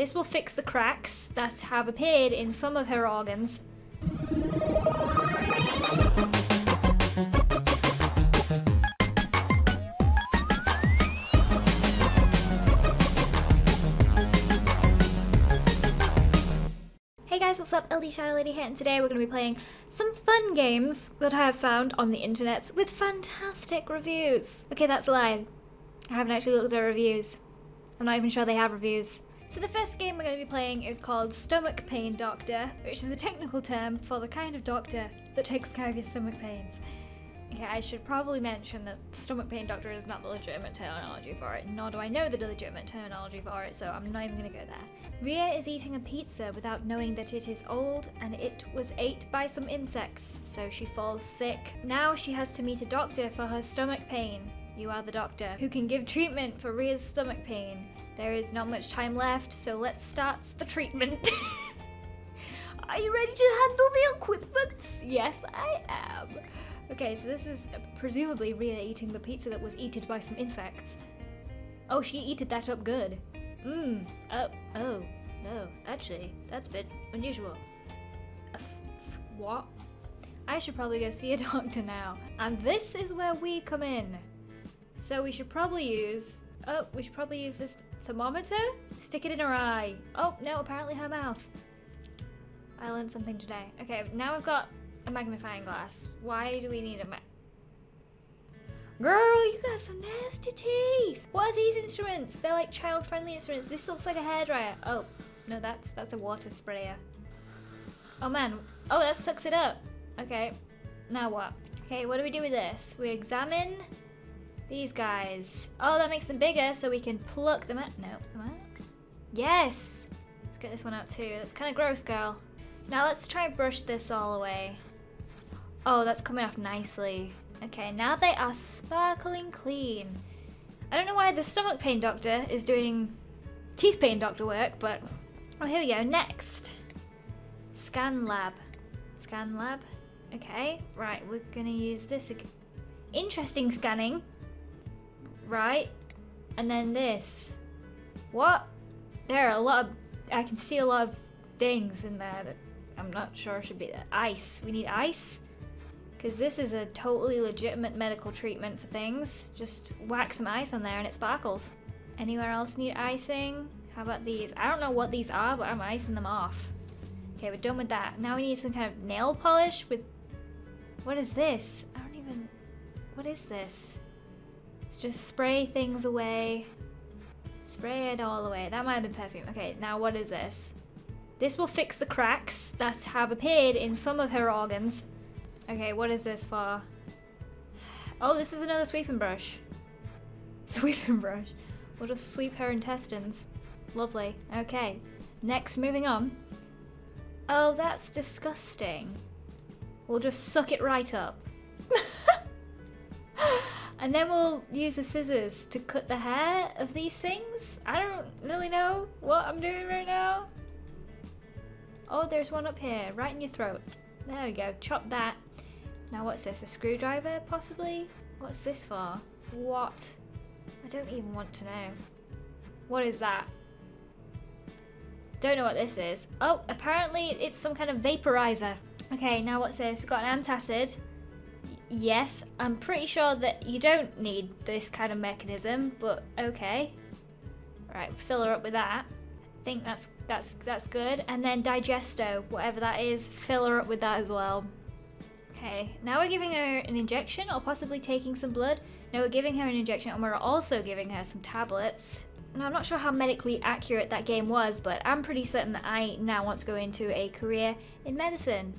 This will fix the cracks that have appeared in some of her organs. Hey guys, what's up? LD Shadow Lady here, and today we're going to be playing some fun games that I have found on the internet with fantastic reviews. Okay, that's a lie. I haven't actually looked at reviews. I'm not even sure they have reviews. So the first game we're going to be playing is called Stomach Pain Doctor, which is a technical term for the kind of doctor that takes care of your stomach pains. Okay, I should probably mention that stomach pain doctor is not the legitimate terminology for it, nor do I know the legitimate terminology for it, so I'm not even gonna go there. Ria is eating a pizza without knowing that it is old and it was ate by some insects, so she falls sick. Now she has to meet a doctor for her stomach pain. You are the doctor who can give treatment for Ria's stomach pain. There is not much time left, so let's start the treatment. are you ready to handle the equipment? Yes, I am. Okay, so this is presumably Ria eating the pizza that was eaten by some insects. Oh, she eated that up good. Mmm. Oh, oh, no. Actually, that's a bit unusual. What? I should probably go see a doctor now. And this is where we come in. So we should probably use... Oh, we should probably use this thermometer? Stick it in her eye. Oh, no, apparently her mouth. I learned something today. Okay, now we've got a magnifying glass. Why do we need a ma- Girl, you got some nasty teeth. What are these instruments? They're like child-friendly instruments. This looks like a hairdryer. Oh, no, that's that's a water sprayer. Oh man. Oh, that sucks it up. Okay. Now what? Okay, what do we do with this? We examine these guys. Oh, that makes them bigger so we can pluck them out. No, what? Yes. Let's get this one out too. That's kind of gross, girl. Now let's try and brush this all away. Oh, that's coming off nicely. Okay, now they are sparkling clean. I don't know why the stomach pain doctor is doing teeth pain doctor work, but oh, here we go. Next, scan lab. Scan lab. Okay, right. We're gonna use this again. Interesting scanning. Right, and then this. What? There are a lot of. I can see a lot of things in there that I'm not sure should be there. Ice. We need ice. Because this is a totally legitimate medical treatment for things. Just whack some ice on there and it sparkles. Anywhere else need icing? How about these? I don't know what these are, but I'm icing them off. Okay, we're done with that. Now we need some kind of nail polish with... What is this? I don't even... What is this? Just spray things away. Spray it all away. That might have been perfume. Okay, now what is this? This will fix the cracks that have appeared in some of her organs. Okay, what is this for? Oh, this is another sweeping brush. Sweeping brush. We'll just sweep her intestines. Lovely. Okay. Next, moving on. Oh, that's disgusting. We'll just suck it right up. and then we'll use the scissors to cut the hair of these things. I don't really know what I'm doing right now. Oh, there's one up here, right in your throat. There we go, chop that. Now what's this, a screwdriver possibly? What's this for? What? I don't even want to know. What is that? Don't know what this is. Oh, apparently it's some kind of vaporizer. Okay, now what's this? We've got an antacid. Yes, I'm pretty sure that you don't need this kind of mechanism, but okay. Right, fill her up with that. I think that's that's that's good. And then digesto, whatever that is, fill her up with that as well. Okay, now we're giving her an injection or possibly taking some blood. No, we're giving her an injection and we're also giving her some tablets. Now, I'm not sure how medically accurate that game was, but I'm pretty certain that I now want to go into a career in medicine.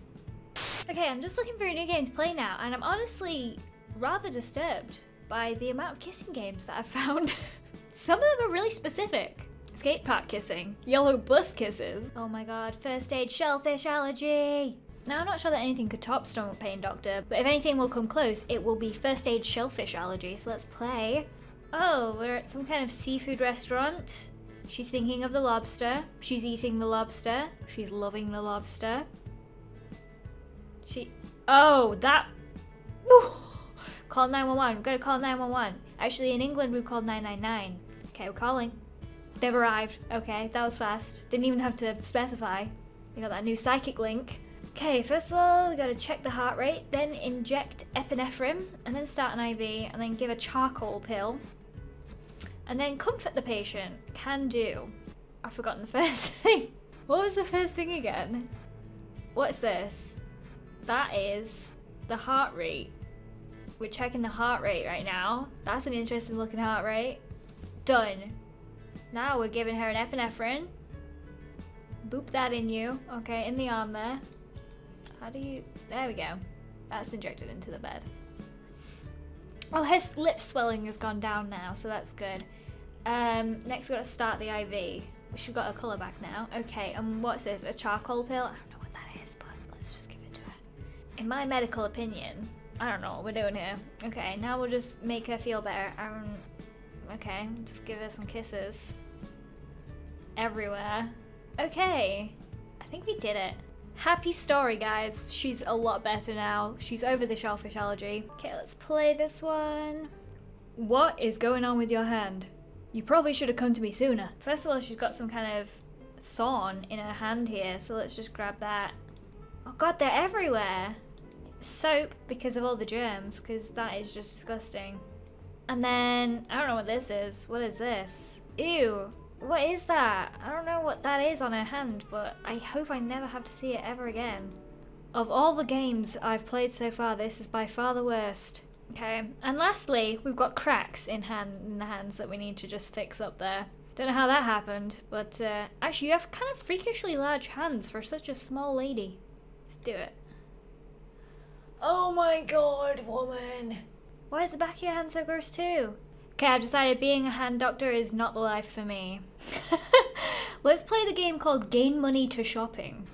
Okay, I'm just looking for a new game to play now, and I'm honestly rather disturbed by the amount of kissing games that I've found. Some of them are really specific. Skate park kissing, yellow bus kisses. Oh my god, first aid shellfish allergy. Now, I'm not sure that anything could top Stomach Pain Doctor, but if anything will come close, it will be first aid shellfish allergy. So let's play. Oh, we're at some kind of seafood restaurant. She's thinking of the lobster. She's eating the lobster. She's loving the lobster. She. Oh, that. call 911. We've got to call 911. Actually, in England, we've called 999. Okay, we're calling. they've arrived. Okay, that was fast. Didn't even have to specify. We got that new psychic link. Okay, first of all, we gotta check the heart rate, then inject epinephrine, and then start an IV, and then give a charcoal pill. And then comfort the patient. Can do. I've forgotten the first thing. what was the first thing again? What's this? That is the heart rate. We're checking the heart rate right now. That's an interesting looking heart rate. Done. Now we're giving her an epinephrine. Boop that in you. Okay, in the arm there. How do you... There we go. That's injected into the bed. Oh, her lip swelling has gone down now, so that's good. Um, next we've got to start the IV. She's got her colour back now. Okay, and what's this? A charcoal pill? In my medical opinion, I don't know what we're doing here. Okay, now we'll just make her feel better. Um, okay, just give her some kisses. Everywhere. Okay, I think we did it. Happy story, guys. She's a lot better now. She's over the shellfish allergy. Okay, let's play this one. What is going on with your hand? You probably should have come to me sooner. First of all, she's got some kind of thorn in her hand here, so let's just grab that. Oh god, they're everywhere! Soap, because of all the germs, because that is just disgusting. And then, I don't know what this is. What is this? Ew, what is that? I don't know what that is on her hand, but I hope I never have to see it ever again. Of all the games I've played so far, this is by far the worst. Okay, and lastly, we've got cracks in hand in the hands that we need to just fix up there. Don't know how that happened, but uh, actually you have kind of freakishly large hands for such a small lady. Let's do it. Oh my god, woman! Why is the back of your hand so gross too? Okay, I've decided being a hand doctor is not the life for me. Let's play the game called Gain Money to Shopping.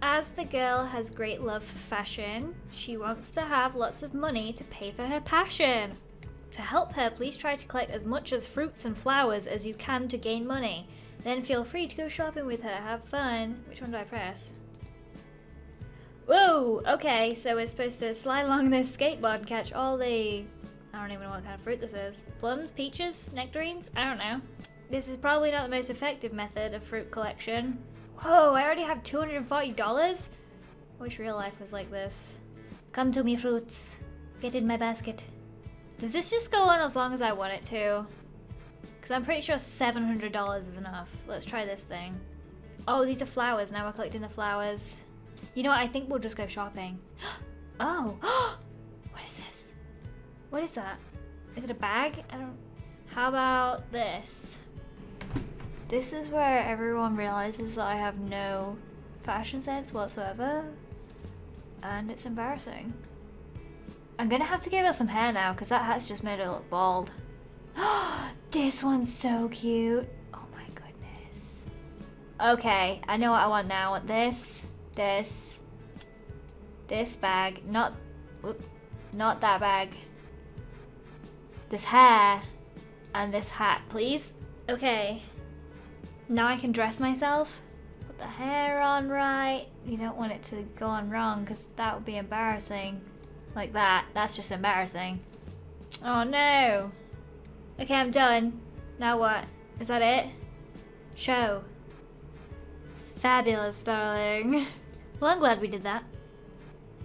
As the girl has great love for fashion, she wants to have lots of money to pay for her passion. To help her, please try to collect as much as fruits and flowers as you can to gain money. Then feel free to go shopping with her. Have fun. Which one do I press? Whoa! Okay, so we're supposed to slide along this skateboard and catch all the... I don't even know what kind of fruit this is. Plums? Peaches? Nectarines? I don't know. This is probably not the most effective method of fruit collection. Whoa, I already have $240? Wish real life was like this. Come to me, fruits. Get in my basket. Does this just go on as long as I want it to? Because I'm pretty sure $700 is enough. Let's try this thing. Oh, these are flowers. Now we're collecting the flowers. You know what? I think we'll just go shopping. oh. what is this? What is that? Is it a bag? I don't... How about this? This is where everyone realizes that I have no fashion sense whatsoever. And it's embarrassing. I'm gonna have to give her some hair now because that hat's just made her look bald. this one's so cute. Oh my goodness. Okay, I know what I want now. I want this, this, this bag. Not, whoop, not that bag. This hair and this hat, please. Okay. Now I can dress myself. Put the hair on right. You don't want it to go on wrong because that would be embarrassing. Like that. That's just embarrassing. Oh no. Okay, I'm done. Now what? Is that it? Show. Fabulous, darling. Well, I'm glad we did that.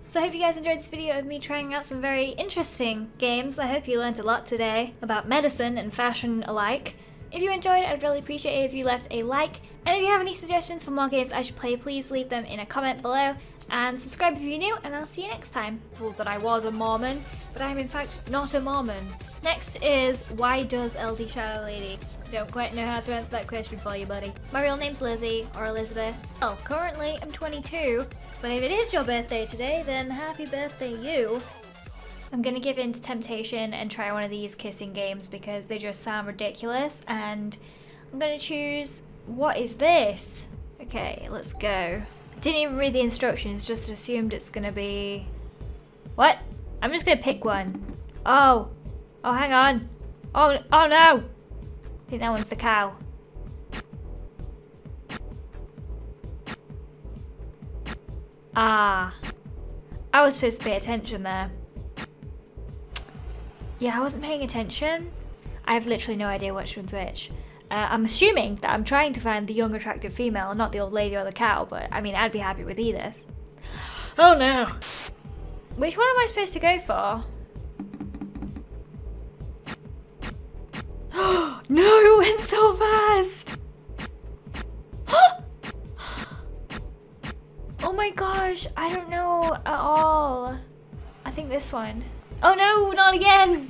So I hope you guys enjoyed this video of me trying out some very interesting games. I hope you learned a lot today about medicine and fashion alike. If you enjoyed, I'd really appreciate it if you left a like. And if you have any suggestions for more games I should play, please leave them in a comment below. And subscribe if you're new, and I'll see you next time. Well, that I was a Mormon, but I'm in fact not a Mormon. Next is, why does LD Shadow Lady? Don't quite know how to answer that question for you, buddy. My real name's Lizzie, or Elizabeth. Well, currently I'm 22, but if it is your birthday today, then happy birthday you. I'm gonna give in to temptation and try one of these kissing games because they just sound ridiculous and I'm gonna choose what is this? Okay, let's go. Didn't even read the instructions, just assumed it's gonna be... What? I'm just gonna pick one. Oh. Oh, hang on. Oh, oh no! I think that one's the cow. Ah. I was supposed to pay attention there. Yeah, I wasn't paying attention. I have literally no idea which one's which. Uh, I'm assuming that I'm trying to find the young, attractive female, not the old lady or the cow, but I mean, I'd be happy with either. Oh no. Which one am I supposed to go for? no, it went so fast! oh my gosh, I don't know at all. I think this one. Oh no, not again!